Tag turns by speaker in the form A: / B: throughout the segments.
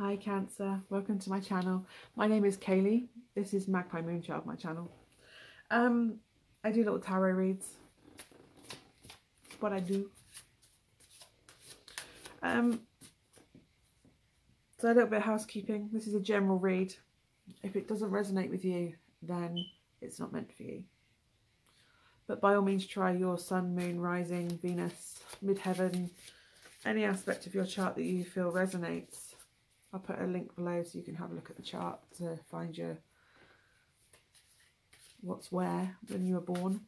A: Hi Cancer, welcome to my channel. My name is Kayleigh. This is Magpie Moonchild, my channel. Um, I do little tarot reads. What I do. Um, so a little bit of housekeeping. This is a general read. If it doesn't resonate with you, then it's not meant for you. But by all means try your sun, moon, rising, Venus, midheaven, any aspect of your chart that you feel resonates. I'll put a link below so you can have a look at the chart to find your what's where when you were born.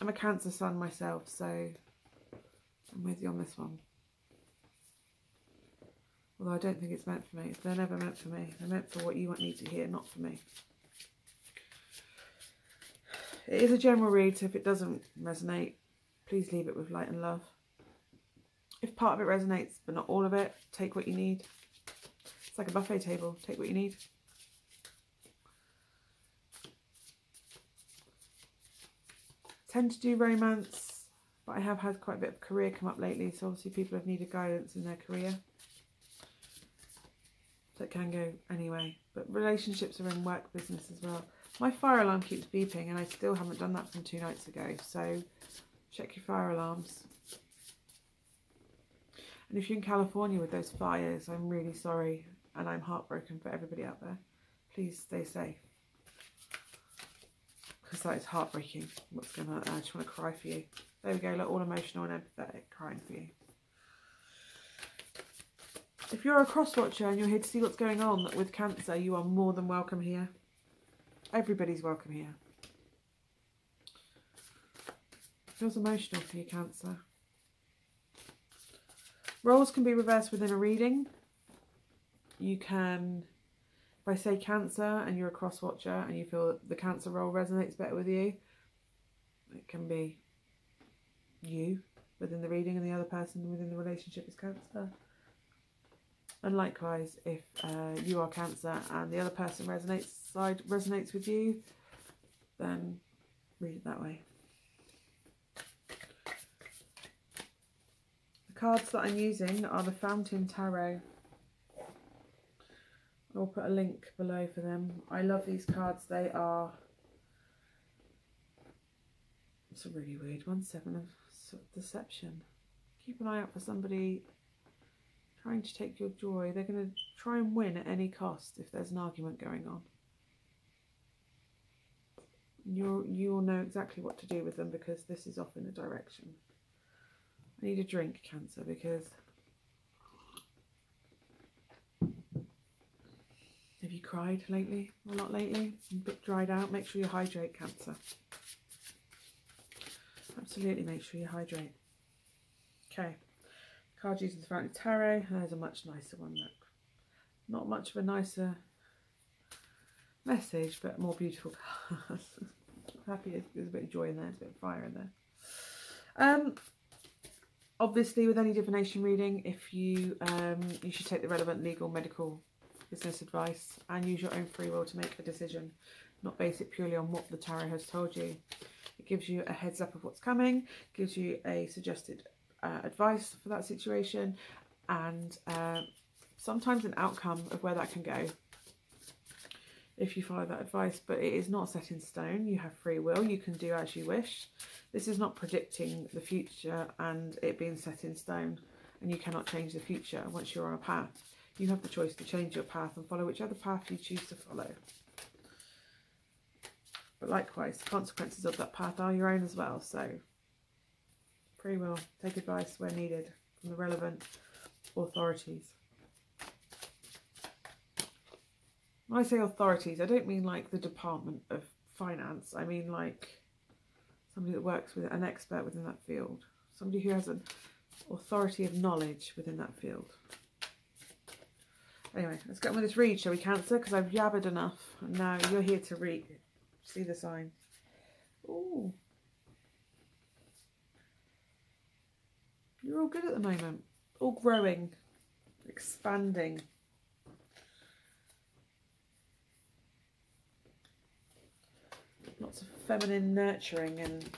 A: I'm a Cancer sun myself, so I'm with you on this one. Although I don't think it's meant for me. They're never meant for me. They're meant for what you want need to hear, not for me. It is a general read, so if it doesn't resonate, please leave it with light and love. If part of it resonates, but not all of it, take what you need. It's like a buffet table. Take what you need. Tend to do romance, but I have had quite a bit of career come up lately, so obviously people have needed guidance in their career. That can go anyway, but relationships are in work business as well. My fire alarm keeps beeping and I still haven't done that from two nights ago. So check your fire alarms. And if you're in California with those fires, I'm really sorry and I'm heartbroken for everybody out there. Please stay safe. Because that is heartbreaking what's going on. I just want to cry for you. There we go, look, all emotional and empathetic, crying for you. If you're a cross watcher and you're here to see what's going on with cancer, you are more than welcome here. Everybody's welcome here. Feels emotional for you, Cancer. Roles can be reversed within a reading. You can, if I say Cancer and you're a cross watcher and you feel that the Cancer role resonates better with you, it can be you within the reading and the other person within the relationship is Cancer. And likewise, if uh, you are Cancer and the other person resonates side resonates with you, then read it that way. The cards that I'm using are the Fountain Tarot. I'll put a link below for them. I love these cards. They are... It's a really weird one. Seven of Deception. Keep an eye out for somebody trying to take your joy. They're going to try and win at any cost if there's an argument going on. You'll, you'll know exactly what to do with them because this is off in a direction. Need a drink, Cancer, because... Have you cried lately? A lot lately? A bit dried out? Make sure you hydrate, Cancer. Absolutely make sure you hydrate. Okay. Card using the Fountain Tarot. There's a much nicer one. Look. Not much of a nicer message, but more beautiful cards. Happy there's a bit of joy in there, there's a bit of fire in there. Um, obviously, with any divination reading, if you um, you should take the relevant legal, medical, business advice and use your own free will to make a decision, not base it purely on what the tarot has told you. It gives you a heads up of what's coming, gives you a suggested uh, advice for that situation, and uh, sometimes an outcome of where that can go if you follow that advice, but it is not set in stone. You have free will. You can do as you wish. This is not predicting the future and it being set in stone and you cannot change the future once you're on a path. You have the choice to change your path and follow whichever path you choose to follow. But likewise, the consequences of that path are your own as well. So, free will. Take advice where needed from the relevant authorities. When I say authorities, I don't mean like the Department of Finance. I mean like somebody that works with an expert within that field. Somebody who has an authority of knowledge within that field. Anyway, let's get on with this read, shall we, Cancer? Because I've yabbered enough. And now you're here to read. See the sign. Ooh. You're all good at the moment. All growing. Expanding. Lots of feminine nurturing and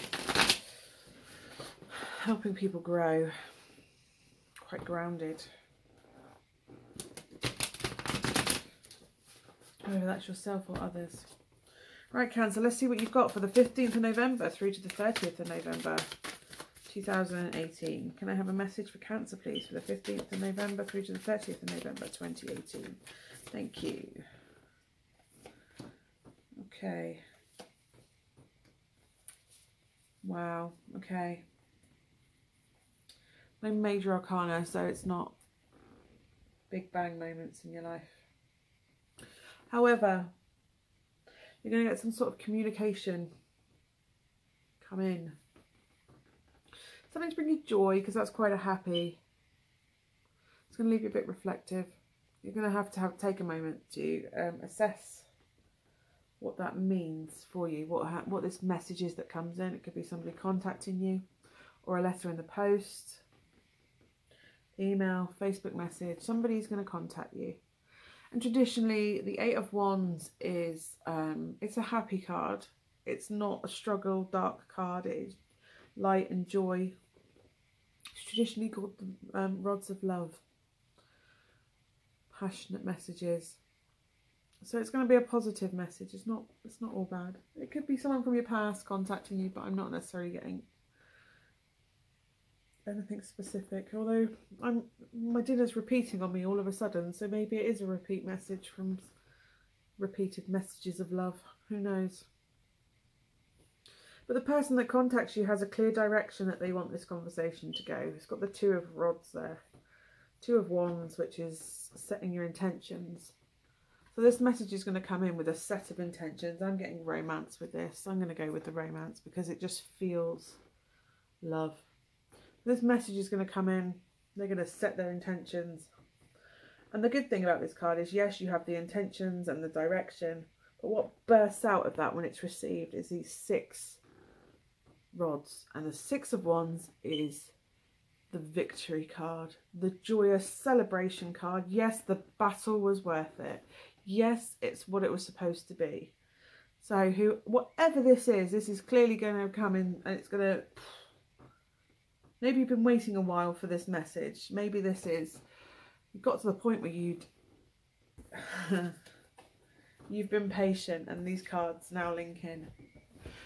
A: helping people grow. Quite grounded. Whether that's yourself or others. Right, Cancer, let's see what you've got for the 15th of November through to the 30th of November. 2018. Can I have a message for Cancer, please, for the 15th of November through to the 30th of November 2018? Thank you. Okay. Wow, okay. No major arcana, so it's not big bang moments in your life. However, you're going to get some sort of communication come in. Something to bring you joy because that's quite a happy. It's going to leave you a bit reflective. You're going to have to have take a moment to um, assess what that means for you, what what this message is that comes in. It could be somebody contacting you, or a letter in the post, email, Facebook message. Somebody's going to contact you. And traditionally, the Eight of Wands is um, it's a happy card. It's not a struggle, dark card. It's light and joy. It's traditionally called the um, Rods of Love. Passionate messages. So it's going to be a positive message. It's not. It's not all bad. It could be someone from your past contacting you, but I'm not necessarily getting anything specific. Although I'm my dinner's repeating on me all of a sudden, so maybe it is a repeat message from repeated messages of love. Who knows? But the person that contacts you has a clear direction that they want this conversation to go. It's got the two of rods there, two of wands, which is setting your intentions. So this message is going to come in with a set of intentions. I'm getting romance with this. I'm going to go with the romance because it just feels love. This message is going to come in. They're going to set their intentions. And the good thing about this card is, yes, you have the intentions and the direction. But what bursts out of that when it's received is these six rods. And the six of wands is the victory card. The joyous celebration card. Yes, the battle was worth it. Yes, it's what it was supposed to be. So who, whatever this is, this is clearly going to come in and it's going to Maybe you've been waiting a while for this message. Maybe this is, you got to the point where you'd, you've been patient and these cards now link in.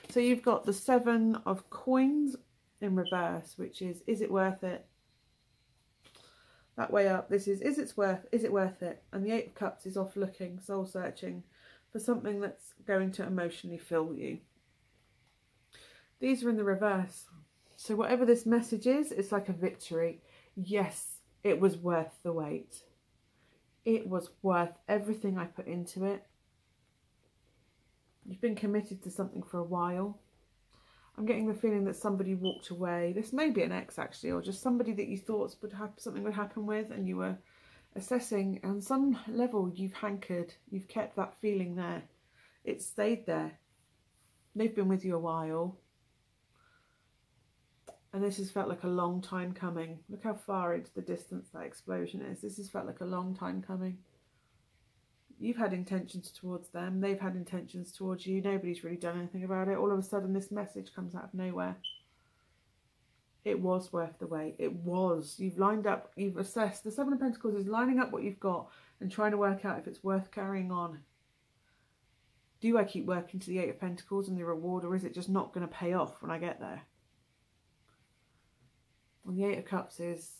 A: So you've got the seven of coins in reverse, which is, is it worth it? That way up, this is, is it worth, is it worth it? And the eight of cups is off looking, soul searching for something that's going to emotionally fill you. These are in the reverse. So whatever this message is, it's like a victory. Yes, it was worth the wait. It was worth everything I put into it. You've been committed to something for a while. I'm getting the feeling that somebody walked away. This may be an ex actually, or just somebody that you thought would have something would happen with, and you were assessing. And some level, you've hankered. You've kept that feeling there. It stayed there. They've been with you a while. And this has felt like a long time coming. Look how far into the distance that explosion is. This has felt like a long time coming. You've had intentions towards them. They've had intentions towards you. Nobody's really done anything about it. All of a sudden, this message comes out of nowhere. It was worth the wait. It was. You've lined up, you've assessed. The Seven of Pentacles is lining up what you've got and trying to work out if it's worth carrying on. Do I keep working to the Eight of Pentacles and the reward, or is it just not going to pay off when I get there? Well, the Eight of Cups is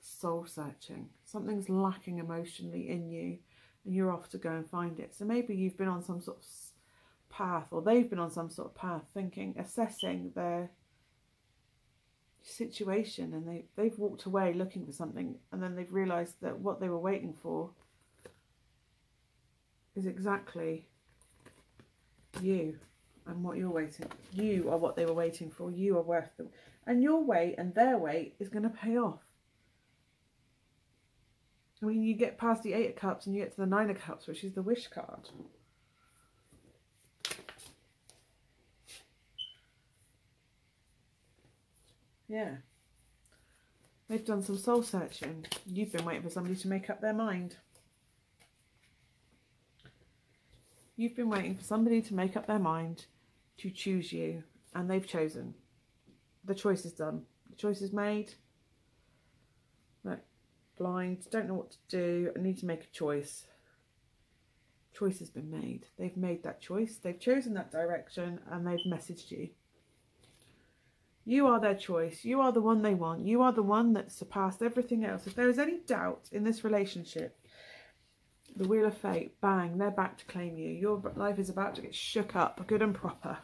A: soul searching. Something's lacking emotionally in you and you're off to go and find it. So maybe you've been on some sort of path or they've been on some sort of path thinking, assessing their situation and they, they've walked away looking for something and then they've realised that what they were waiting for is exactly you and what you're waiting. You are what they were waiting for. You are worth them. And your weight and their weight is going to pay off. Mean, you get past the Eight of Cups and you get to the Nine of Cups, which is the Wish card. Yeah. They've done some soul searching. You've been waiting for somebody to make up their mind. You've been waiting for somebody to make up their mind to choose you, and they've chosen the choice is done. The choice is made. Blind, don't know what to do. I need to make a choice. choice has been made. They've made that choice. They've chosen that direction and they've messaged you. You are their choice. You are the one they want. You are the one that surpassed everything else. If there is any doubt in this relationship, the wheel of fate, bang, they're back to claim you. Your life is about to get shook up, good and proper.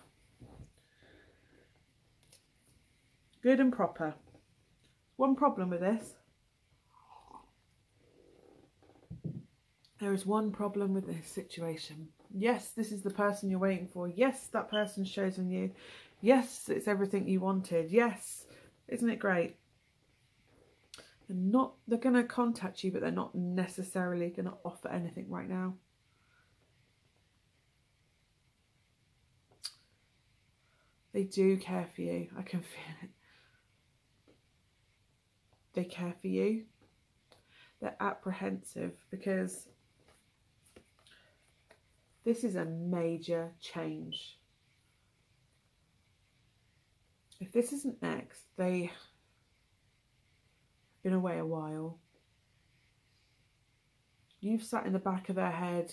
A: Good and proper. One problem with this. There is one problem with this situation. Yes, this is the person you're waiting for. Yes, that person's chosen you. Yes, it's everything you wanted. Yes, isn't it great? They're not, they're going to contact you, but they're not necessarily going to offer anything right now. They do care for you. I can feel it. They care for you. They're apprehensive because this is a major change if this isn't next, they have been away a while. You've sat in the back of their head.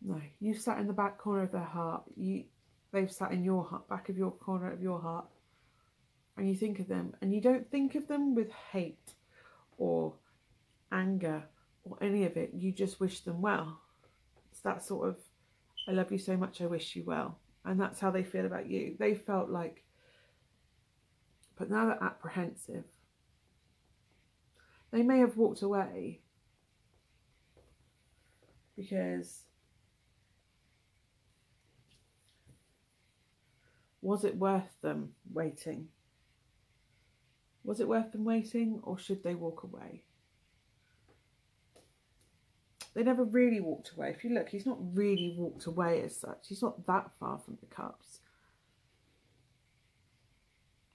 A: No, you've sat in the back corner of their heart. You, they've sat in your heart, back of your corner of your heart, and you think of them, and you don't think of them with hate or anger or any of it. You just wish them well. That sort of, I love you so much. I wish you well and that's how they feel about you. They felt like, but now they're apprehensive. They may have walked away because was it worth them waiting? Was it worth them waiting or should they walk away? They never really walked away. If you look, he's not really walked away as such. He's not that far from the cups.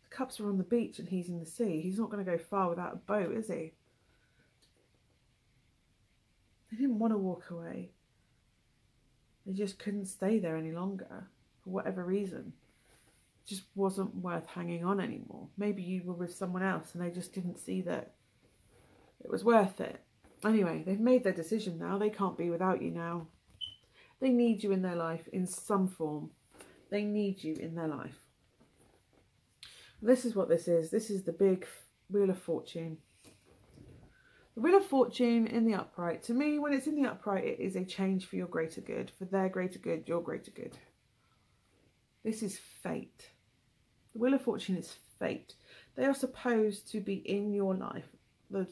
A: The cups are on the beach and he's in the sea. He's not going to go far without a boat, is he? They didn't want to walk away. They just couldn't stay there any longer for whatever reason. It just wasn't worth hanging on anymore. Maybe you were with someone else and they just didn't see that it was worth it. Anyway, they've made their decision now. They can't be without you now. They need you in their life in some form. They need you in their life. This is what this is. This is the big Wheel of Fortune. The Wheel of Fortune in the upright. To me, when it's in the upright, it is a change for your greater good. For their greater good, your greater good. This is fate. The Wheel of Fortune is fate. They are supposed to be in your life. The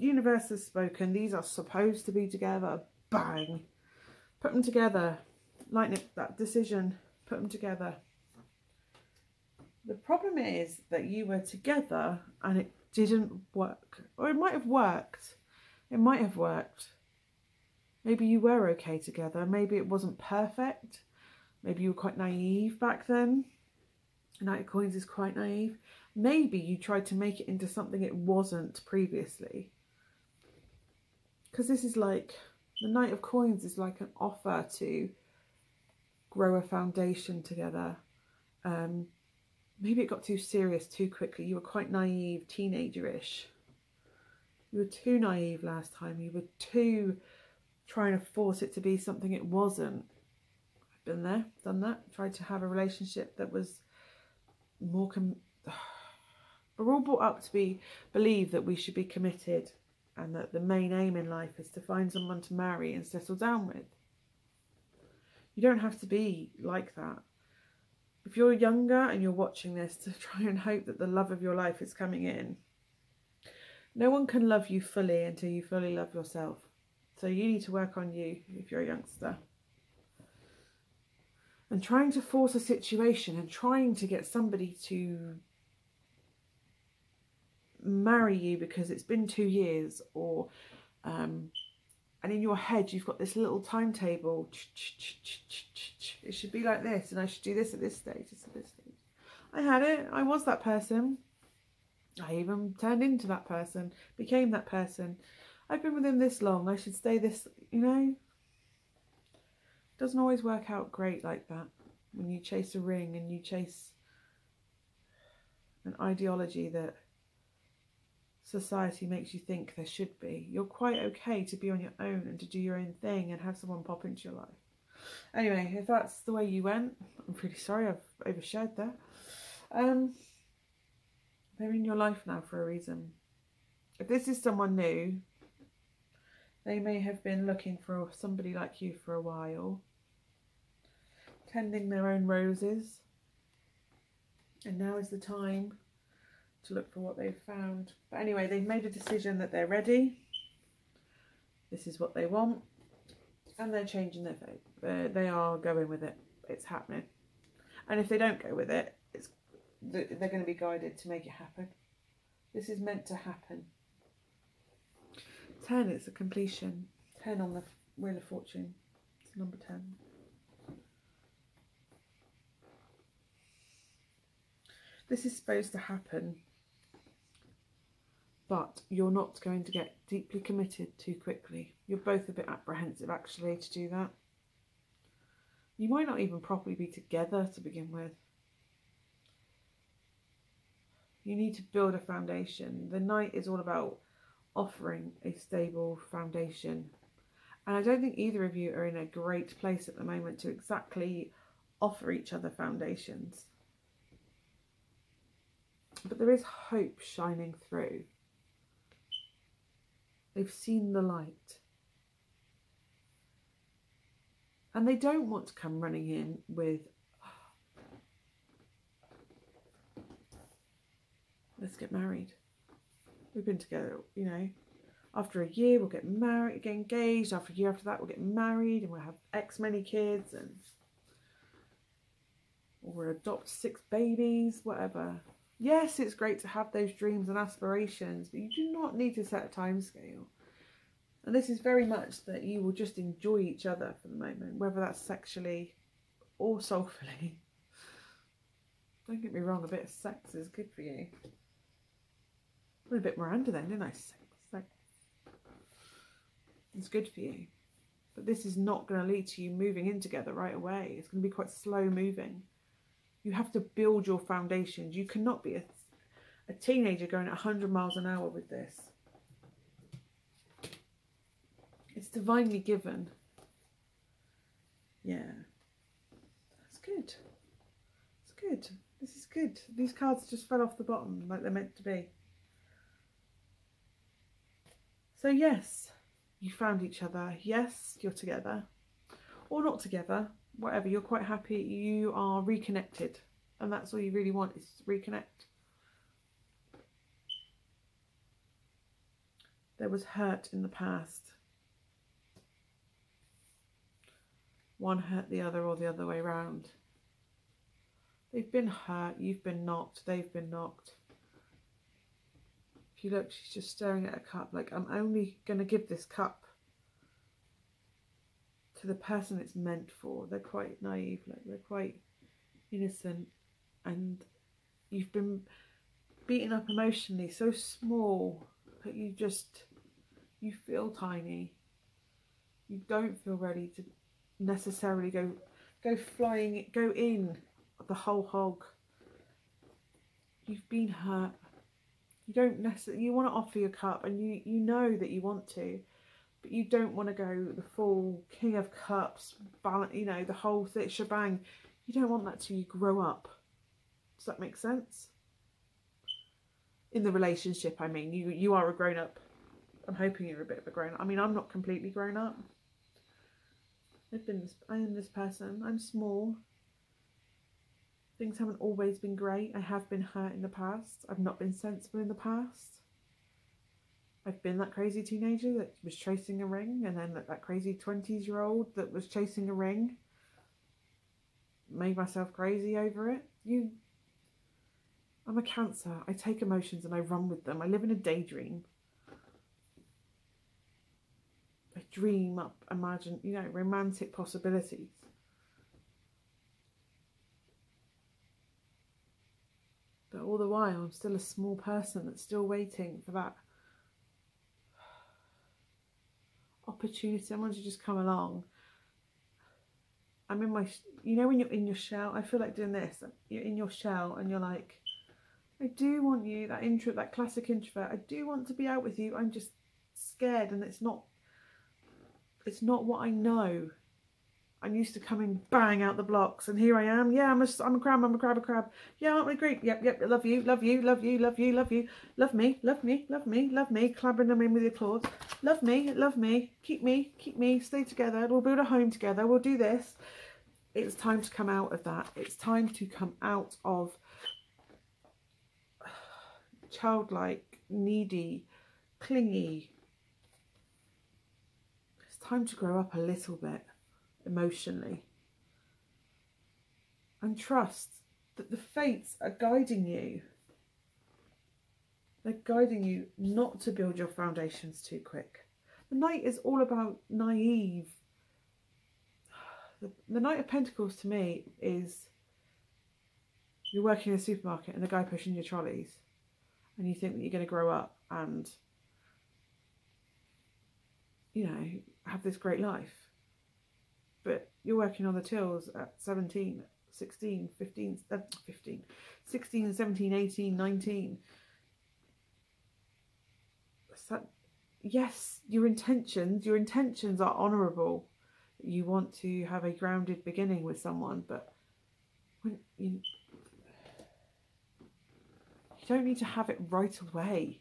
A: universe has spoken. These are supposed to be together. Bang. Put them together. Lightning, that decision. Put them together. The problem is that you were together and it didn't work. Or it might have worked. It might have worked. Maybe you were okay together. Maybe it wasn't perfect. Maybe you were quite naive back then. Knight of Coins is quite naive. Maybe you tried to make it into something it wasn't previously because this is like the Knight of Coins is like an offer to grow a foundation together. Um, maybe it got too serious too quickly. You were quite naive, teenager-ish. You were too naive last time. You were too trying to force it to be something it wasn't. I've been there, done that. Tried to have a relationship that was more... Com we're all brought up to be believe that we should be committed and that the main aim in life is to find someone to marry and settle down with. You don't have to be like that. If you're younger and you're watching this to try and hope that the love of your life is coming in, no one can love you fully until you fully love yourself. So you need to work on you if you're a youngster. And trying to force a situation and trying to get somebody to marry you because it's been two years or um, and in your head you've got this little timetable. It should be like this and I should do this at this stage this at this stage. I had it. I was that person. I even turned into that person became that person. I've been with him this long. I should stay this you know? Doesn't always work out great like that when you chase a ring and you chase an ideology that society makes you think there should be. You're quite okay to be on your own and to do your own thing and have someone pop into your life. Anyway, if that's the way you went, I'm really sorry I've overshared there. Um, they're in your life now for a reason. If this is someone new, they may have been looking for somebody like you for a while, tending their own roses, and now is the time to look for what they've found. But anyway, they've made a decision that they're ready. This is what they want, and they're changing their fate. They're, they are going with it. It's happening. And if they don't go with it, it's they're going to be guided to make it happen. This is meant to happen. 10 is a completion. 10 on the Wheel of Fortune. It's number 10. This is supposed to happen, but you're not going to get deeply committed too quickly. You're both a bit apprehensive actually to do that. You might not even properly be together to begin with. You need to build a foundation. The Knight is all about offering a stable foundation. And I don't think either of you are in a great place at the moment to exactly offer each other foundations. But there is hope shining through. They've seen the light. And they don't want to come running in with, oh, let's get married. We've been together, you know, after a year we'll get married, get engaged. After a year after that we'll get married and we'll have X many kids and or we'll adopt six babies, whatever. Yes, it's great to have those dreams and aspirations, but you do not need to set a time scale. And this is very much that you will just enjoy each other for the moment, whether that's sexually or soulfully. Don't get me wrong, a bit of sex is good for you. I a bit Miranda then, didn't I? Sex, sex. It's good for you. But this is not going to lead to you moving in together right away. It's going to be quite slow moving. You have to build your foundations. You cannot be a, a teenager going at 100 miles an hour with this. It's divinely given. Yeah. That's good. It's good. This is good. These cards just fell off the bottom like they're meant to be. So yes, you found each other. Yes, you're together. Or not together. Whatever, you're quite happy. You are reconnected. And that's all you really want is to reconnect. There was hurt in the past. One hurt the other or the other way round. They've been hurt, you've been knocked, they've been knocked. If you look, she's just staring at a cup like, I'm only going to give this cup to the person it's meant for. They're quite naive, like they're quite innocent and you've been beaten up emotionally, so small that you just, you feel tiny. You don't feel ready to necessarily go, go flying, go in the whole hog. You've been hurt you don't necessarily you want to offer your cup and you you know that you want to but you don't want to go the full king of cups balance you know the whole thing shebang. You don't want that till you grow up. Does that make sense? In the relationship i mean. You you are a grown up. I'm hoping you're a bit of a grown up. I mean i'm not completely grown up. I've been this i am this person. I'm small. Things haven't always been great. I have been hurt in the past. I've not been sensible in the past. I've been that crazy teenager that was chasing a ring, and then that, that crazy 20s year old that was chasing a ring. Made myself crazy over it. You. I'm a cancer. I take emotions and I run with them. I live in a daydream. I dream up, imagine, you know, romantic possibilities. But all the while, I'm still a small person that's still waiting for that opportunity, I someone to just come along. I'm in my, you know, when you're in your shell, I feel like doing this. You're in your shell and you're like, I do want you, that intro, that classic introvert. I do want to be out with you. I'm just scared, and it's not. It's not what I know. I'm used to coming bang out the blocks, and here I am. Yeah, I'm a, I'm a crab. I'm a crab. A crab. Yeah, aren't we great? Yep, yep. Love you, love you, love you, love you, love you, love me, love me, love me, love me. Clabbering them in with your claws. Love me, love me. Keep me, keep me. Stay together. We'll build a home together. We'll do this. It's time to come out of that. It's time to come out of childlike, needy, clingy. It's time to grow up a little bit emotionally and trust that the fates are guiding you. They're guiding you not to build your foundations too quick. The Knight is all about naive. The, the Knight of Pentacles to me is you're working in a supermarket and the guy pushing your trolleys and you think that you're going to grow up and you know have this great life but you're working on the tills at 17 16 15 uh, 15 16 17 18 19 so, yes your intentions your intentions are honorable you want to have a grounded beginning with someone but when you don't need to have it right away.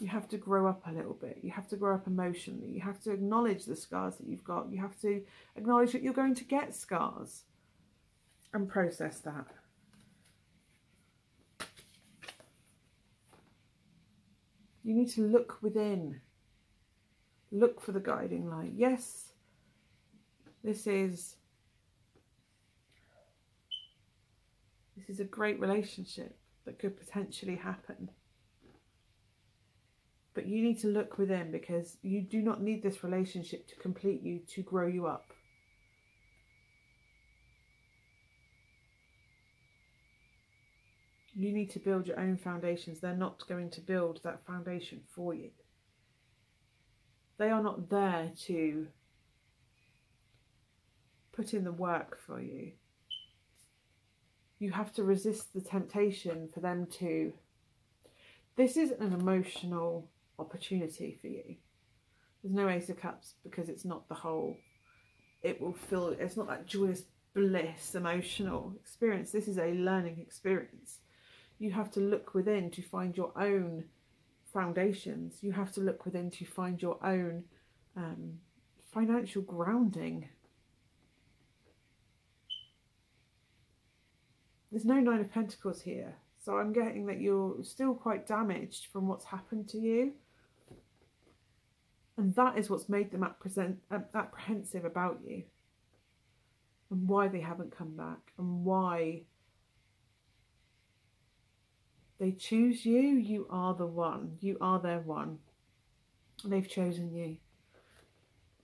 A: You have to grow up a little bit. You have to grow up emotionally. You have to acknowledge the scars that you've got. You have to acknowledge that you're going to get scars and process that. You need to look within. Look for the guiding light. Yes, this is this is a great relationship that could potentially happen. But you need to look within because you do not need this relationship to complete you, to grow you up. You need to build your own foundations. They're not going to build that foundation for you. They are not there to put in the work for you you have to resist the temptation for them to. This is an emotional opportunity for you. There's no Ace of Cups because it's not the whole. It will feel. It's not that joyous bliss emotional experience. This is a learning experience. You have to look within to find your own foundations. You have to look within to find your own um, financial grounding there's no Nine of Pentacles here. So I'm getting that you're still quite damaged from what's happened to you. And that is what's made them um, apprehensive about you. And why they haven't come back. And why they choose you. You are the one. You are their one. They've chosen you.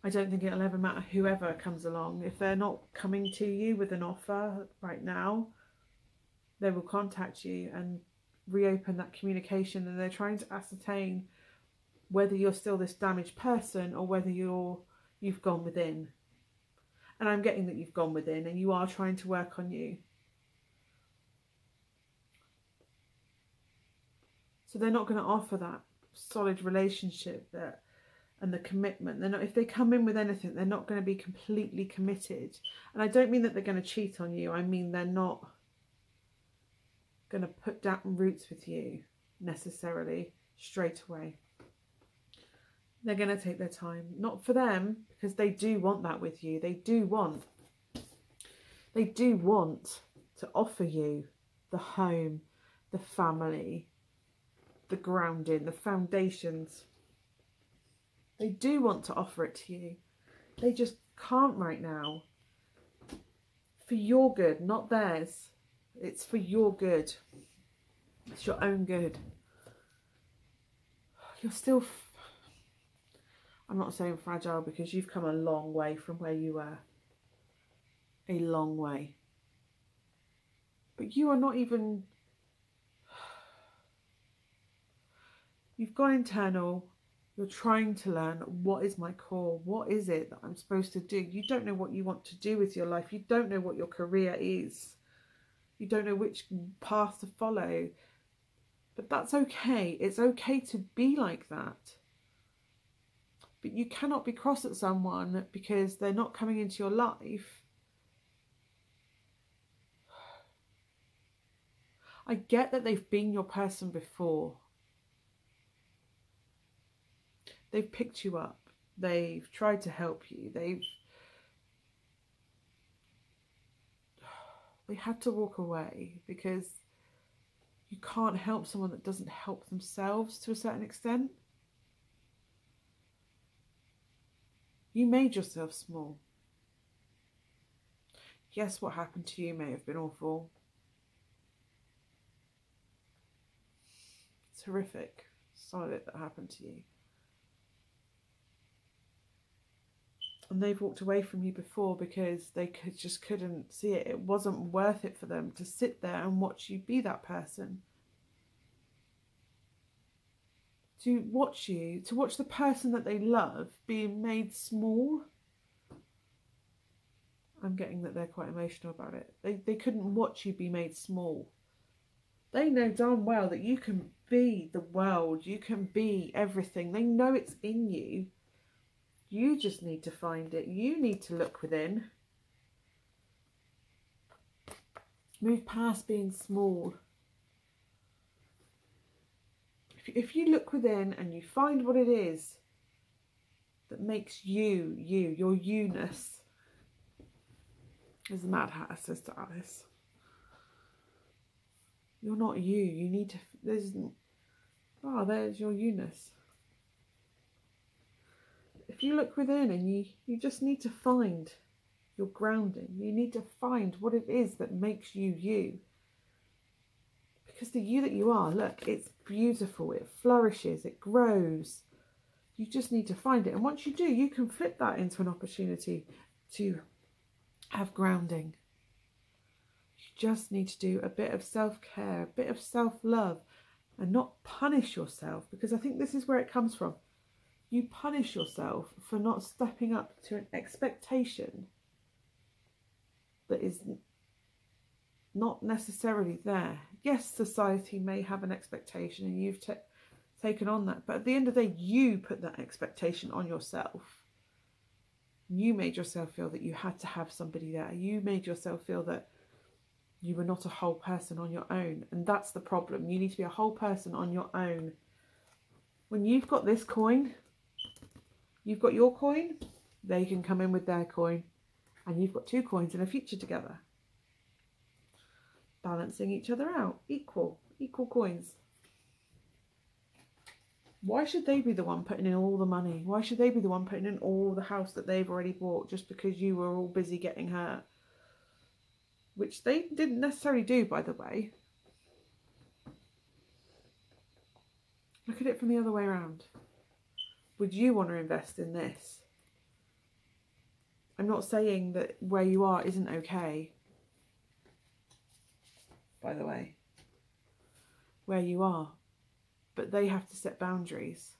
A: I don't think it'll ever matter whoever comes along. If they're not coming to you with an offer right now, they will contact you and reopen that communication and they're trying to ascertain whether you're still this damaged person or whether you're you've gone within. And i'm getting that you've gone within and you are trying to work on you. So they're not going to offer that solid relationship that and the commitment. They're not if they come in with anything they're not going to be completely committed. And i don't mean that they're going to cheat on you. I mean they're not going to put down roots with you necessarily straight away. They're going to take their time. Not for them, because they do want that with you. They do want, they do want to offer you the home, the family, the grounding, the foundations. They do want to offer it to you. They just can't right now. For your good, not theirs. It's for your good. It's your own good. You're still... I'm not saying fragile because you've come a long way from where you were. A long way. But you are not even... You've gone internal. You're trying to learn what is my core? What is it that I'm supposed to do? You don't know what you want to do with your life. You don't know what your career is. You don't know which path to follow. But that's okay. It's okay to be like that. But you cannot be cross at someone because they're not coming into your life. I get that they've been your person before. They've picked you up. They've tried to help you. They've they had to walk away because you can't help someone that doesn't help themselves to a certain extent. You made yourself small. Yes, what happened to you may have been awful. It's horrific. Sorry that happened to you. and they've walked away from you before because they could just couldn't see it. It wasn't worth it for them to sit there and watch you be that person. To watch you, to watch the person that they love being made small. I'm getting that they're quite emotional about it. They they couldn't watch you be made small. They know darn well that you can be the world, you can be everything. They know it's in you you just need to find it. You need to look within. Move past being small. If, you look within and you find what it is that makes you, you, your you-ness, as the Mad Hatter says to Alice, you're not you. You need to, there's, oh, there's your you-ness if you look within and you, you just need to find your grounding, you need to find what it is that makes you you. Because the you that you are, look, it's beautiful, it flourishes, it grows. You just need to find it. And once you do, you can flip that into an opportunity to have grounding. You just need to do a bit of self care, a bit of self love, and not punish yourself because I think this is where it comes from you punish yourself for not stepping up to an expectation that is not necessarily there. Yes, society may have an expectation and you've taken on that, but at the end of the day, you put that expectation on yourself. You made yourself feel that you had to have somebody there. You made yourself feel that you were not a whole person on your own. And that's the problem. You need to be a whole person on your own. When you've got this coin, You've got your coin, they can come in with their coin, and you've got two coins in a future together. Balancing each other out, equal, equal coins. Why should they be the one putting in all the money? Why should they be the one putting in all the house that they've already bought just because you were all busy getting hurt? Which they didn't necessarily do, by the way. Look at it from the other way around would you want to invest in this? I'm not saying that where you are isn't okay, by the way, where you are, but they have to set boundaries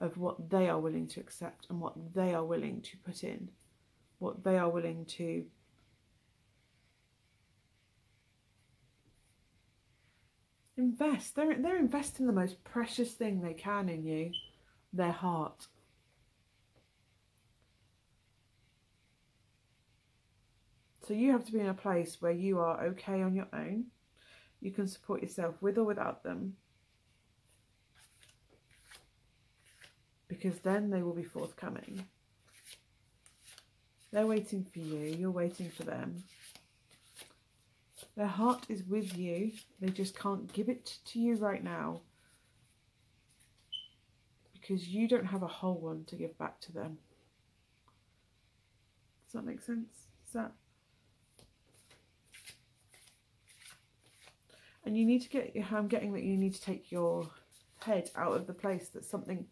A: of what they are willing to accept and what they are willing to put in, what they are willing to invest. They're, they're investing the most precious thing they can in you their heart. So you have to be in a place where you are okay on your own. You can support yourself with or without them. Because then they will be forthcoming. They're waiting for you, you're waiting for them. Their heart is with you, they just can't give it to you right now because you don't have a whole one to give back to them. Does that make sense? Is that and you need to get I'm getting that you need to take your head out of the place that something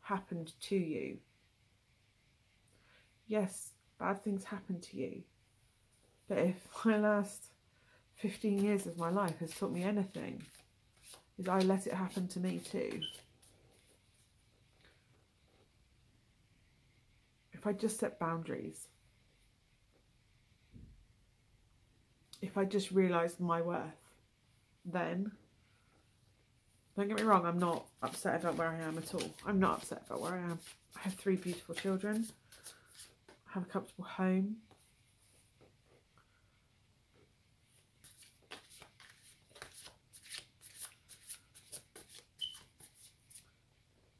A: happened to you. Yes, bad things happen to you. But if my last 15 years of my life has taught me anything, is I let it happen to me too. if I just set boundaries, if I just realised my worth, then Don't get me wrong, I'm not upset about where I am at all. I'm not upset about where I am. I have three beautiful children. I have a comfortable home.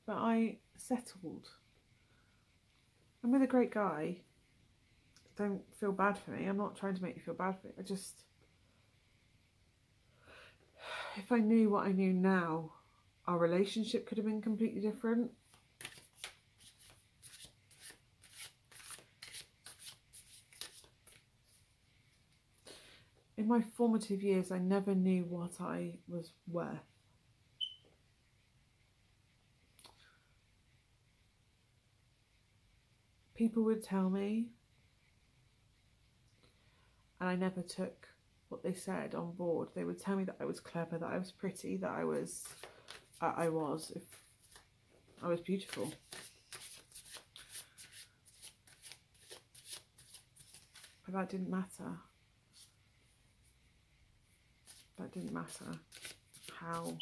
A: But I settled. I'm with a great guy. Don't feel bad for me. I'm not trying to make you feel bad for me. I just if I knew what I knew now, our relationship could have been completely different. In my formative years, I never knew what I was worth. People would tell me, and I never took what they said on board. They would tell me that I was clever, that I was pretty, that I was, uh, I was, if I was beautiful. But that didn't matter. That didn't matter how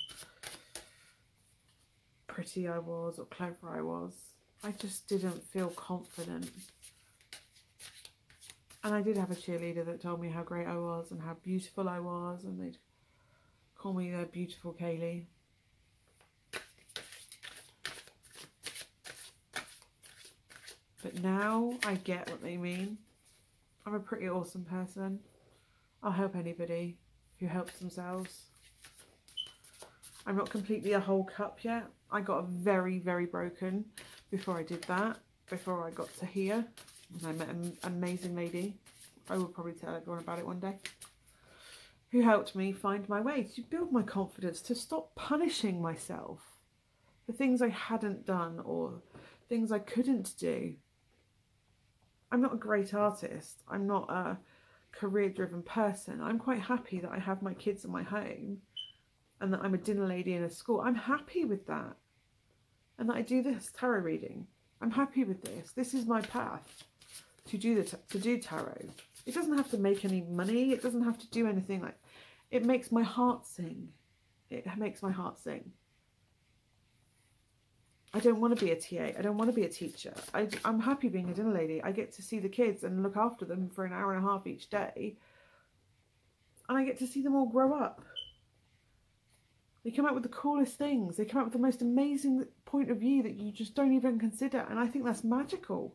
A: pretty I was or clever I was. I just didn't feel confident and I did have a cheerleader that told me how great I was and how beautiful I was, and they'd call me their beautiful Kayleigh. But now I get what they mean. I'm a pretty awesome person. I'll help anybody who helps themselves. I'm not completely a whole cup yet. I got a very, very broken before I did that, before I got to here. And I met an amazing lady. I will probably tell everyone about it one day. Who helped me find my way to build my confidence, to stop punishing myself for things I hadn't done or things I couldn't do. I'm not a great artist. I'm not a career driven person. I'm quite happy that I have my kids in my home and that I'm a dinner lady in a school. I'm happy with that. And that I do this tarot reading. I'm happy with this. This is my path to do the to do tarot. It doesn't have to make any money. It doesn't have to do anything like. It makes my heart sing. It makes my heart sing. I don't want to be a TA. I don't want to be a teacher. I, I'm happy being a dinner lady. I get to see the kids and look after them for an hour and a half each day. And I get to see them all grow up. They come out with the coolest things. They come out with the most amazing point of view that you just don't even consider. And I think that's magical.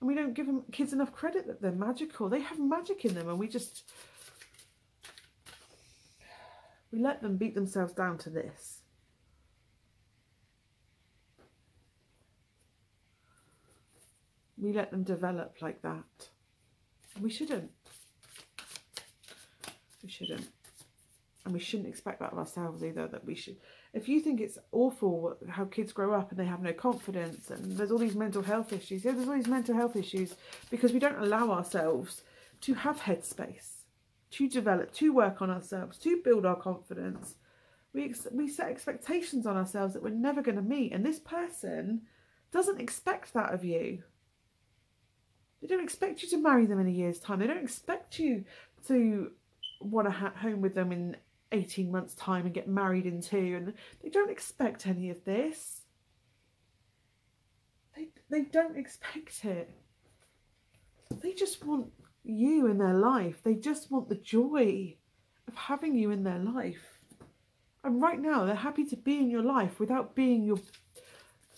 A: And we don't give them kids enough credit that they're magical. They have magic in them and we just we let them beat themselves down to this. We let them develop like that. We shouldn't. We shouldn't. And we shouldn't expect that of ourselves either, that we should if you think it's awful how kids grow up and they have no confidence and there's all these mental health issues, yeah, there's all these mental health issues because we don't allow ourselves to have headspace, to develop, to work on ourselves, to build our confidence. We, we set expectations on ourselves that we're never going to meet, and this person doesn't expect that of you. They don't expect you to marry them in a year's time. They don't expect you to want to have home with them in 18 months' time and get married in two, and they don't expect any of this. They, they don't expect it. They just want you in their life. They just want the joy of having you in their life. And right now, they're happy to be in your life without being your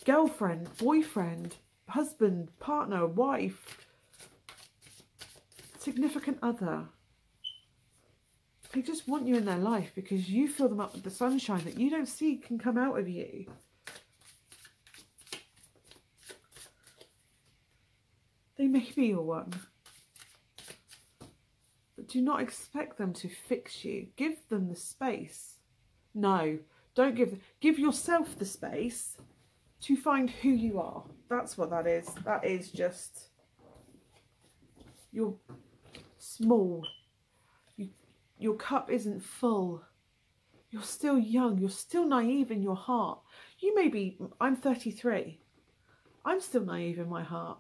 A: girlfriend, boyfriend, husband, partner, wife, significant other. They just want you in their life because you fill them up with the sunshine that you don't see can come out of you. They may be your one. But do not expect them to fix you. Give them the space. No, don't give give yourself the space to find who you are. That's what that is. That is just you're small your cup isn't full. You're still young. You're still naive in your heart. You may be, I'm 33. I'm still naive in my heart.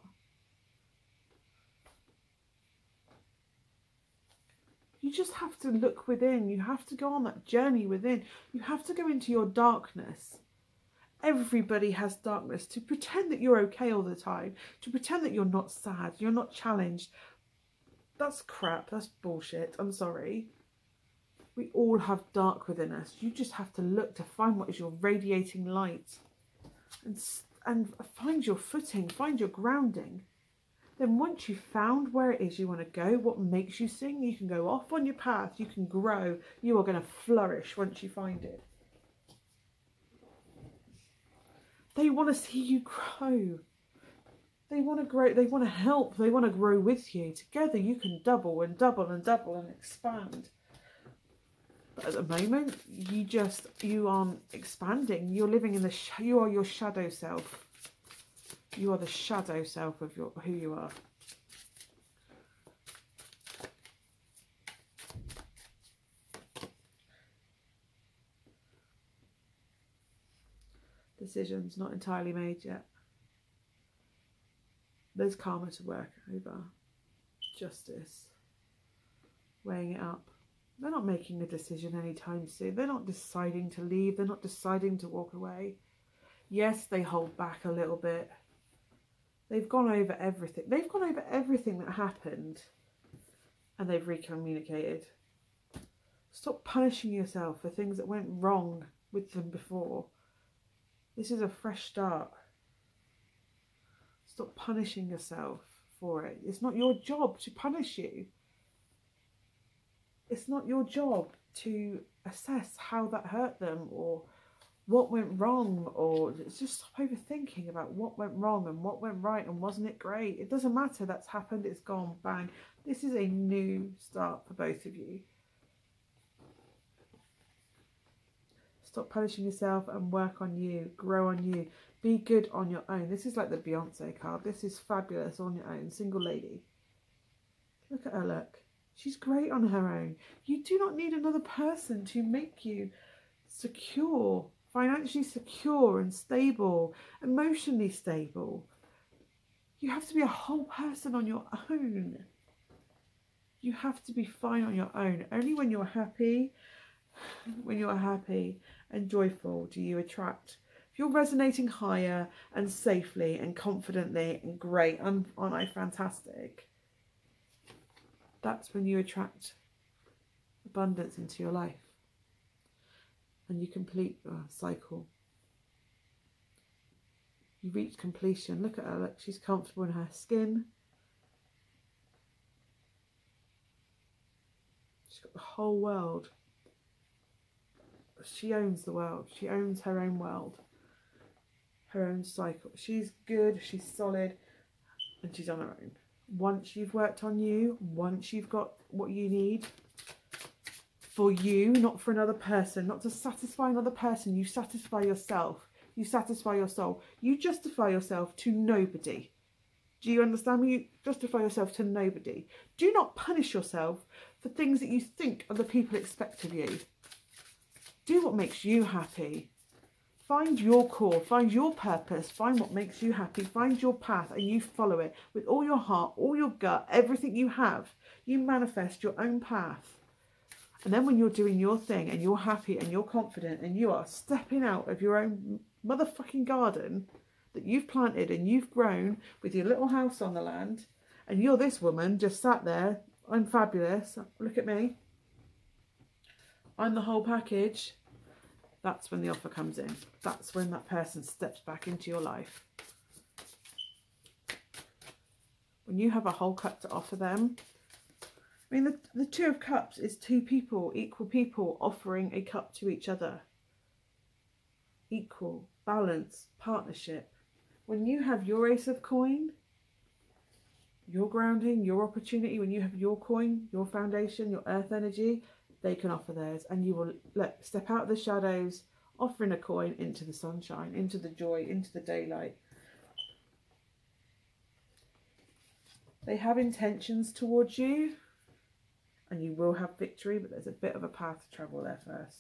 A: You just have to look within. You have to go on that journey within. You have to go into your darkness. Everybody has darkness. To pretend that you're okay all the time, to pretend that you're not sad, you're not challenged, that's crap. That's bullshit. I'm sorry. We all have dark within us. You just have to look to find what is your radiating light and, and find your footing, find your grounding. Then once you've found where it is you want to go, what makes you sing, you can go off on your path, you can grow, you are going to flourish once you find it. They want to see you grow. They want to grow, they want to help, they want to grow with you. Together you can double and double and double and expand. But at the moment, you just, you aren't expanding. You're living in the, you are your shadow self. You are the shadow self of your who you are. Decisions not entirely made yet. There's karma to work over. Justice. Weighing it up. They're not making a decision anytime soon. They're not deciding to leave. They're not deciding to walk away. Yes, they hold back a little bit They've gone over everything. They've gone over everything that happened and they've recommunicated. Stop punishing yourself for things that went wrong with them before. This is a fresh start. Stop punishing yourself for it. It's not your job to punish you. It's not your job to assess how that hurt them or what went wrong or just stop overthinking about what went wrong and what went right and wasn't it great. It doesn't matter that's happened it's gone bang. This is a new start for both of you. Stop punishing yourself and work on you grow on you. Be good on your own. This is like the beyonce card. This is fabulous on your own. Single lady. Look at her look she's great on her own you do not need another person to make you secure financially secure and stable, emotionally stable. You have to be a whole person on your own. You have to be fine on your own. Only when you're happy, when you're happy and joyful do you attract. If you're resonating higher and safely and confidently and great, aren't I fantastic? That's when you attract abundance into your life and you complete the cycle. You reach completion. Look at her, look, she's comfortable in her skin. She's got the whole world. She owns the world. She owns her own world. Her own cycle. She's good, she's solid, and she's on her own. Once you've worked on you, once you've got what you need, for you, not for another person, not to satisfy another person. You satisfy yourself. You satisfy your soul. You justify yourself to nobody. Do you understand me? You justify yourself to nobody. Do not punish yourself for things that you think other people expect of you. Do what makes you happy. Find your core, find your purpose, find what makes you happy, find your path and you follow it with all your heart, all your gut, everything you have. You manifest your own path. And then when you're doing your thing and you're happy and you're confident and you are stepping out of your own motherfucking garden that you've planted and you've grown with your little house on the land and you're this woman just sat there, I'm fabulous, look at me. I'm the whole package. That's when the offer comes in. That's when that person steps back into your life. When you have a whole cup to offer them, I mean, the, the Two of Cups is two people, equal people, offering a cup to each other. Equal, balance, partnership. When you have your Ace of Coin, your grounding, your opportunity, when you have your coin, your foundation, your earth energy, they can offer theirs. And you will let step out of the shadows, offering a coin into the sunshine, into the joy, into the daylight. They have intentions towards you and you will have victory, but there's a bit of a path to travel there first.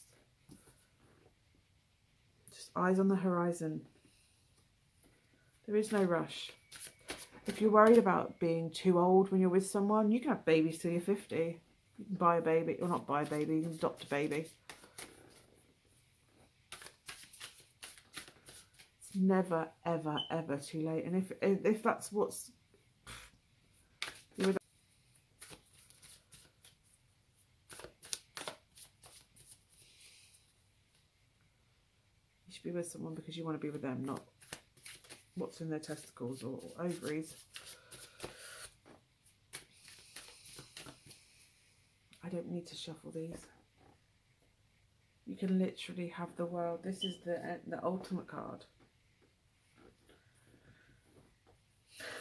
A: Just eyes on the horizon. There is no rush. If you're worried about being too old when you're with someone, you can have babies till you're 50. You can buy a baby, or not buy a baby, you can adopt a baby. It's never, ever, ever too late. And if if, that's what's you should be with someone because you want to be with them, not what's in their testicles or ovaries. I don't need to shuffle these. You can literally have the world. This is the uh, the ultimate card.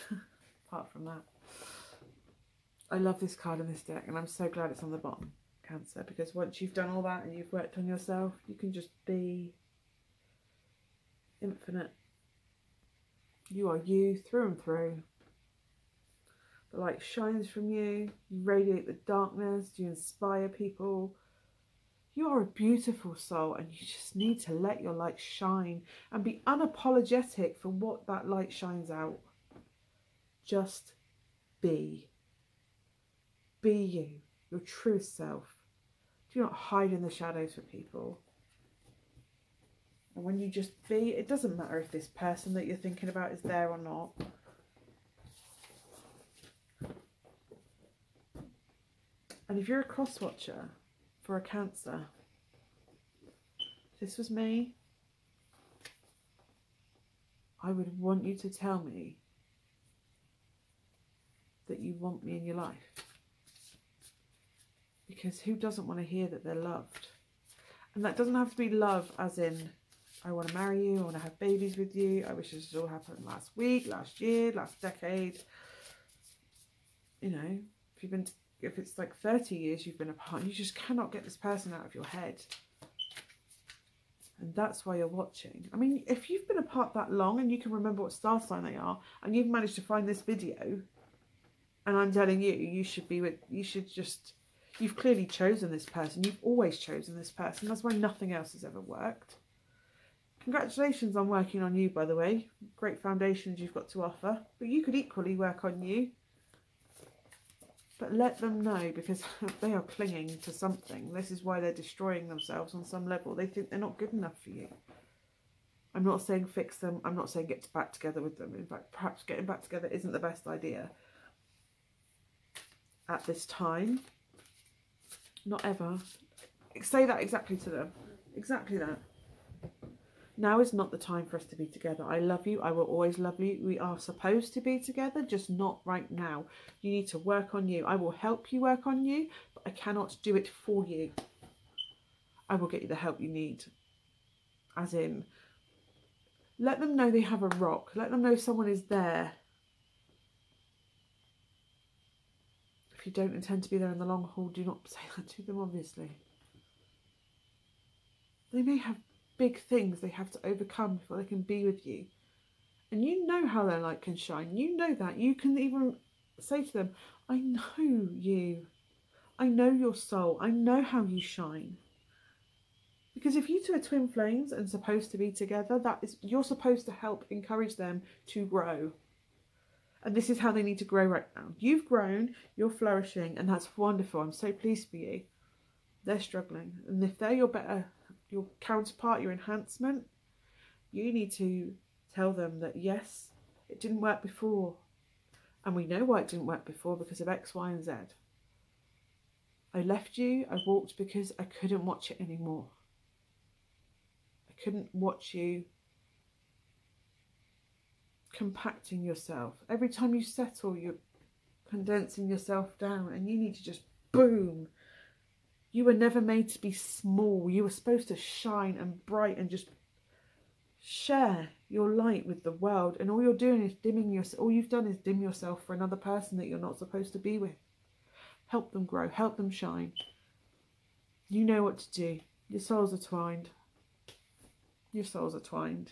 A: Apart from that, I love this card in this deck, and I'm so glad it's on the bottom, Cancer, because once you've done all that and you've worked on yourself, you can just be infinite. You are you through and through. The light shines from you. You radiate the darkness. You inspire people. You are a beautiful soul and you just need to let your light shine and be unapologetic for what that light shines out. Just be. Be you, your true self. Do not hide in the shadows for people. And when you just be, it doesn't matter if this person that you're thinking about is there or not. And if you're a cross watcher for a cancer, this was me, I would want you to tell me that you want me in your life. Because who doesn't want to hear that they're loved? And that doesn't have to be love as in, I want to marry you, I want to have babies with you, I wish this had all happened last week, last year, last decade. You know, if you've been if it's like 30 years you've been apart, you just cannot get this person out of your head. And that's why you're watching. I mean, if you've been apart that long and you can remember what star sign they are, and you've managed to find this video, and I'm telling you, you should be with, you should just, you've clearly chosen this person. You've always chosen this person. That's why nothing else has ever worked. Congratulations on working on you, by the way. Great foundations you've got to offer. But you could equally work on you but let them know because they are clinging to something. This is why they're destroying themselves on some level. They think they're not good enough for you. I'm not saying fix them. I'm not saying get back together with them. In fact, perhaps getting back together isn't the best idea at this time. Not ever. Say that exactly to them. Exactly that. Now is not the time for us to be together. I love you. I will always love you. We are supposed to be together, just not right now. You need to work on you. I will help you work on you, but I cannot do it for you. I will get you the help you need. As in, let them know they have a rock. Let them know someone is there. If you don't intend to be there in the long haul, do not say that to them, obviously. They may have big things they have to overcome before they can be with you. And you know how their light can shine. You know that. You can even say to them, I know you. I know your soul. I know how you shine. Because if you two are twin flames and supposed to be together, that is you're supposed to help encourage them to grow. And this is how they need to grow right now. You've grown, you're flourishing, and that's wonderful. I'm so pleased for you. They're struggling. And if they're your better your counterpart, your enhancement, you need to tell them that yes, it didn't work before. And we know why it didn't work before because of X, Y, and Z. I left you, I walked because I couldn't watch it anymore. I couldn't watch you compacting yourself. Every time you settle, you're condensing yourself down and you need to just boom you were never made to be small. You were supposed to shine and bright and just share your light with the world. And all you're doing is dimming yourself. all you've done is dim yourself for another person that you're not supposed to be with. Help them grow, help them shine. You know what to do. Your souls are twined. Your souls are twined.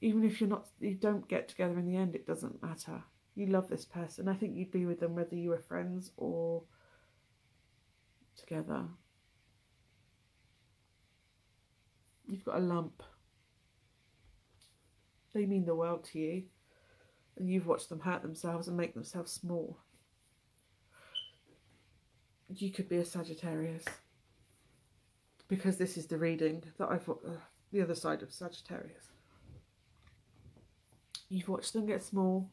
A: Even if you're not, you don't get together in the end, it doesn't matter. You love this person. I think you'd be with them whether you were friends or together. You've got a lump. They mean the world to you. And you've watched them hurt themselves and make themselves small. you could be a Sagittarius because this is the reading that I've uh, the other side of Sagittarius. You've watched them get small.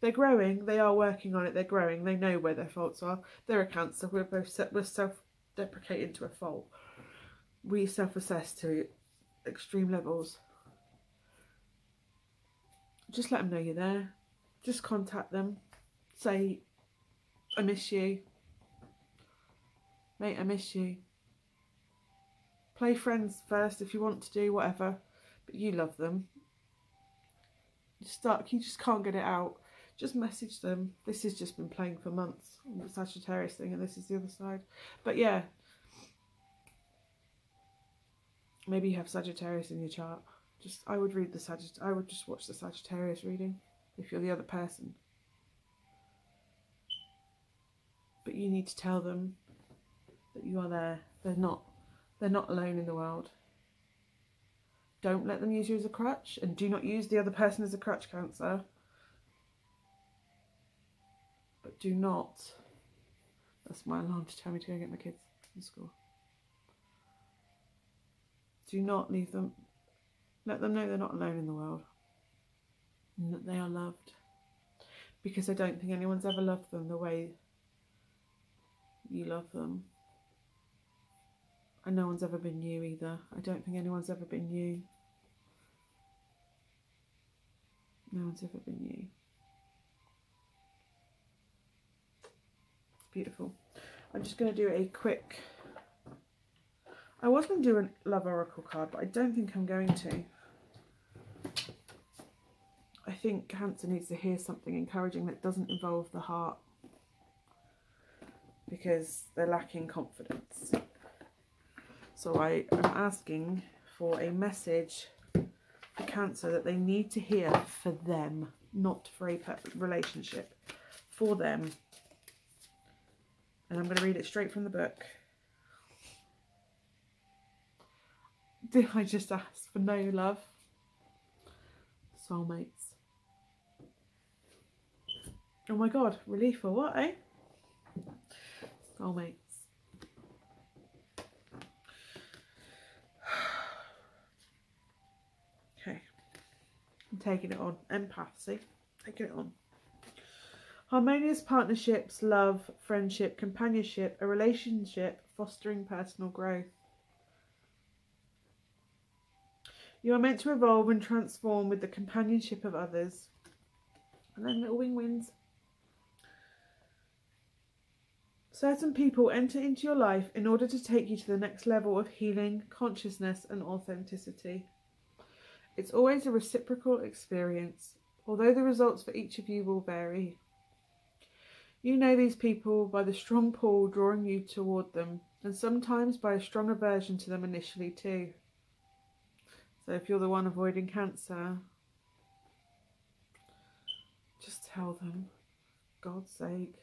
A: They're growing. They are working on it. They're growing. They know where their faults are. They're a Cancer. We're both. We're self-deprecating to a fault. We self-assess to extreme levels. Just let them know you're there. Just contact them. Say, I miss you. Mate, I miss you. Play friends first if you want to do whatever, but you love them. Start, you just can't get it out. Just message them. This has just been playing for months the Sagittarius thing, and this is the other side. But yeah, maybe you have Sagittarius in your chart. Just I would read the Sagittarius. I would just watch the Sagittarius reading if you're the other person. But you need to tell them that you are there. They're not they're not alone in the world. Don't let them use you as a crutch and do not use the other person as a crutch, Cancer. Do not. That's my alarm to tell me to go get my kids from school. Do not leave them. Let them know they're not alone in the world. And that they are loved. Because I don't think anyone's ever loved them the way you love them. And no one's ever been you either. I don't think anyone's ever been you. No one's ever been you. Beautiful. I'm just going to do a quick... I was going to do a Love Oracle card, but I don't think I'm going to. I think Cancer needs to hear something encouraging that doesn't involve the heart because they're lacking confidence. So I am asking for a message for Cancer that they need to hear for them, not for a relationship, for them. And I'm going to read it straight from the book. Did I just ask for no love? Soulmates. Oh my god, relief for what, eh? Soulmates. Okay. I'm taking it on. Empath, see? Taking it on. Harmonious partnerships, love, friendship, companionship, a relationship, fostering personal growth. You are meant to evolve and transform with the companionship of others. And then little wing wins. Certain people enter into your life in order to take you to the next level of healing, consciousness, and authenticity. It's always a reciprocal experience, although the results for each of you will vary. You know these people by the strong pull drawing you toward them, and sometimes by a strong aversion to them initially too. So if you're the one avoiding cancer, just tell them, God's sake,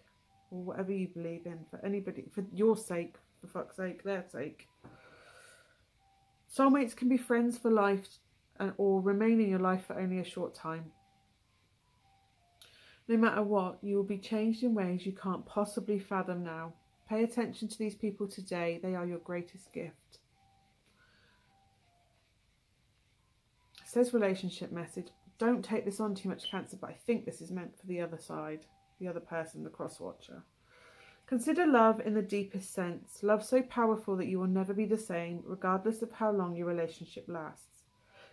A: or whatever you believe in, for anybody, for your sake, for fuck's sake, their sake. Soulmates can be friends for life and, or remain in your life for only a short time. No matter what, you will be changed in ways you can't possibly fathom now. Pay attention to these people today, they are your greatest gift. It says relationship message. Don't take this on too much, Cancer, but I think this is meant for the other side, the other person, the cross watcher. Consider love in the deepest sense. Love so powerful that you will never be the same, regardless of how long your relationship lasts.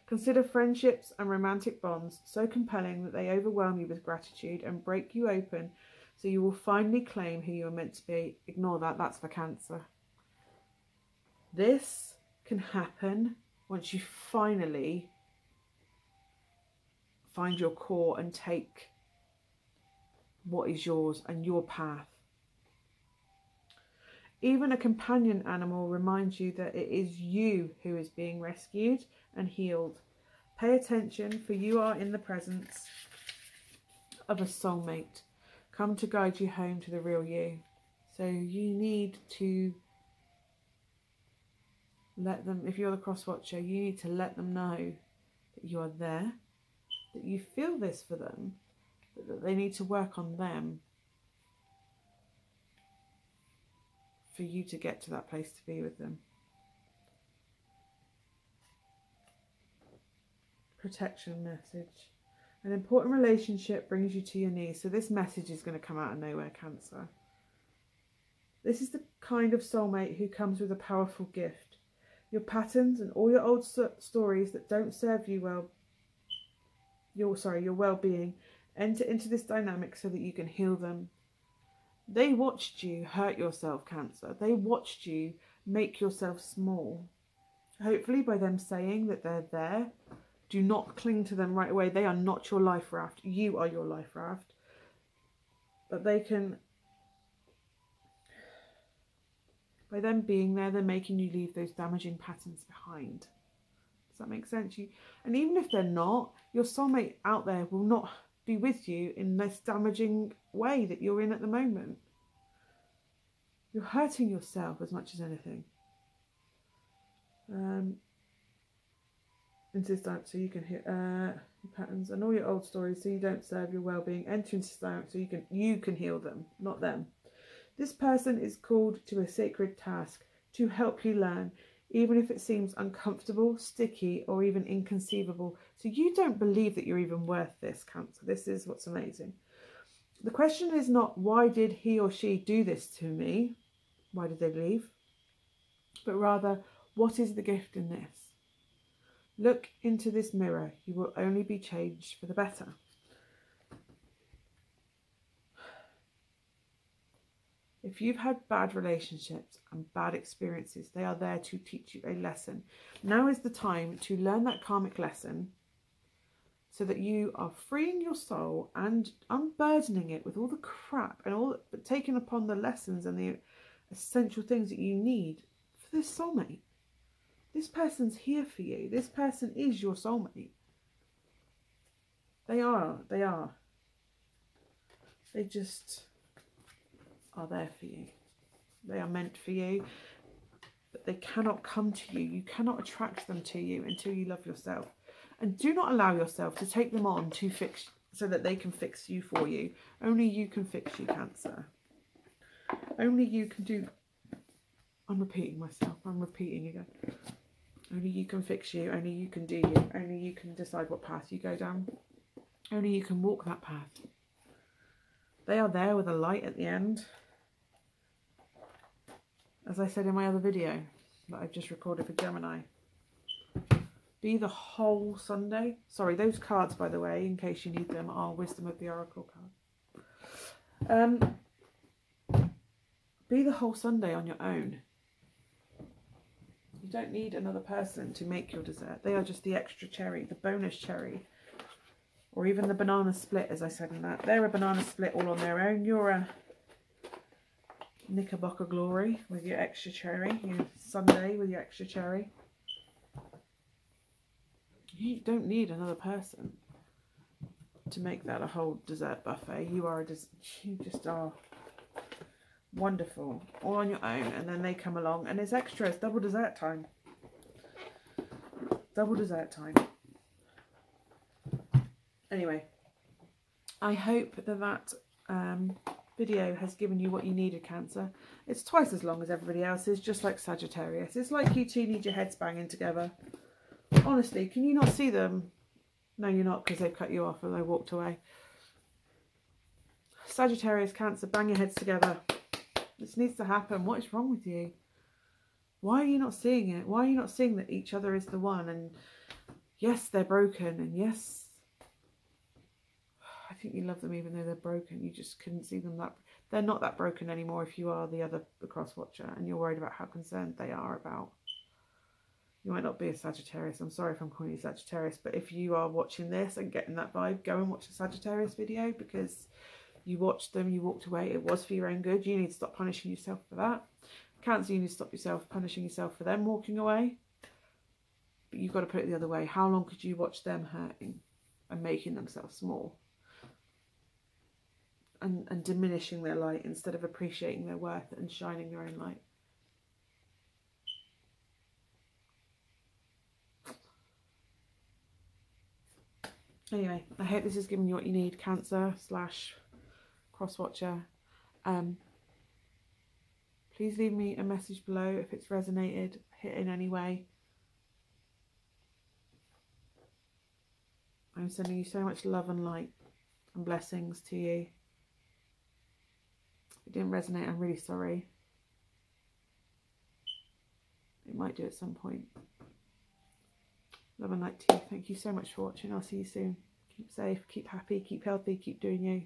A: Consider friendships and romantic bonds so compelling that they overwhelm you with gratitude and break you open so you will finally claim who you are meant to be. Ignore that, that's for Cancer. This can happen once you finally find your core and take what is yours and your path. Even a companion animal reminds you that it is you who is being rescued and healed. Pay attention, for you are in the presence of a soulmate, come to guide you home to the real you. So you need to let them, if you're the cross watcher, you need to let them know that you are there, that you feel this for them, that they need to work on them for you to get to that place to be with them. Protection message. An important relationship brings you to your knees. So this message is going to come out of nowhere, Cancer. This is the kind of soulmate who comes with a powerful gift. Your patterns and all your old stories that don't serve you well, your sorry, your well-being, enter into this dynamic so that you can heal them. They watched you hurt yourself, Cancer. They watched you make yourself small. Hopefully, by them saying that they're there, do not cling to them right away. They are not your life raft. You are your life raft. But they can By them being there, they're making you leave those damaging patterns behind. Does that make sense? You and even if they're not, your soulmate out there will not be with you in this damaging way that you're in at the moment. You're hurting yourself as much as anything. Um, dynamic so you can hit uh, patterns and all your old stories so you don't serve your well-being. Enter into this dynamic so you can you can heal them, not them. This person is called to a sacred task to help you learn, even if it seems uncomfortable, sticky, or even inconceivable. So you don't believe that you're even worth this, Cancer. This is what's amazing. The question is not why did he or she do this to me? Why did they leave? But rather, what is the gift in this? Look into this mirror. You will only be changed for the better. If you've had bad relationships and bad experiences, they are there to teach you a lesson. Now is the time to learn that karmic lesson so that you are freeing your soul and unburdening it with all the crap and all but taking upon the lessons and the essential things that you need for this soulmate. This person's here for you. This person is your soulmate. They are. They are. They just are there for you. They are meant for you, but they cannot come to you. You cannot attract them to you until you love yourself. And do not allow yourself to take them on to fix so that they can fix you for you. Only you can fix you, Cancer. Only you can do... I'm repeating myself. I'm repeating again. Only you can fix you. Only you can do you. Only you can decide what path you go down. Only you can walk that path. They are there with a light at the end as I said in my other video that I've just recorded for Gemini. Be the whole sundae. Sorry, those cards, by the way, in case you need them, are Wisdom of the Oracle cards. Um, be the whole sundae on your own. You don't need another person to make your dessert. They are just the extra cherry, the bonus cherry. Or even the banana split, as I said in that. They're a banana split all on their own. You're a Knickerbocker Glory with your extra cherry, your sundae with your extra cherry. You don't need another person to make that a whole dessert buffet. You are just, you just are wonderful, all on your own, and then they come along and it's extra, it's double dessert time. Double dessert time. Anyway, I hope that that um, video has given you what you needed, Cancer. It's twice as long as everybody else's, just like Sagittarius. It's like you two need your heads banging together. Honestly, can you not see them? No, you're not, because they've cut you off and they walked away. Sagittarius, Cancer, bang your heads together. This needs to happen. What is wrong with you? Why are you not seeing it? Why are you not seeing that each other is the one? And yes, they're broken. And yes, I think you love them even though they're broken. You just couldn't see them that... They're not that broken anymore if you are the other the cross watcher and you're worried about how concerned they are about... You might not be a Sagittarius. I'm sorry if I'm calling you Sagittarius, but if you are watching this and getting that vibe, go and watch a Sagittarius video because you watched them, you walked away. It was for your own good. You need to stop punishing yourself for that. Cancer, you need to stop yourself punishing yourself for them walking away. But you've got to put it the other way. How long could you watch them hurting and making themselves small? and, and diminishing their light instead of appreciating their worth and shining their own light. Anyway, I hope this has given you what you need, Cancer slash cross watcher. Um, Please leave me a message below if it's resonated, hit in any way. I'm sending you so much love and light and blessings to you. If it didn't resonate, I'm really sorry. It might do at some point. Love and light to you. Thank you so much for watching. I'll see you soon. Keep safe, keep happy, keep healthy, keep doing you.